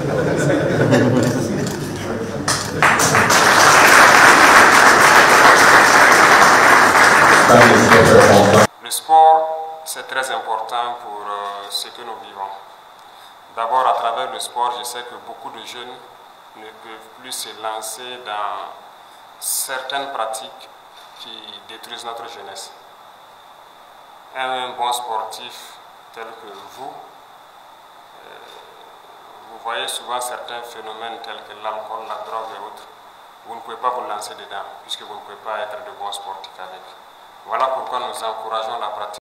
Le sport, c'est très important pour euh, ce que nous vivons. D'abord, à travers le sport, je sais que beaucoup de jeunes ne peuvent plus se lancer dans certaines pratiques qui détruisent notre jeunesse. Un bon sportif tel que vous voyez souvent certains phénomènes tels que l'alcool, la drogue et autres. Vous ne pouvez pas vous lancer dedans puisque vous ne pouvez pas être de bons sportifs avec. Voilà pourquoi nous encourageons la pratique.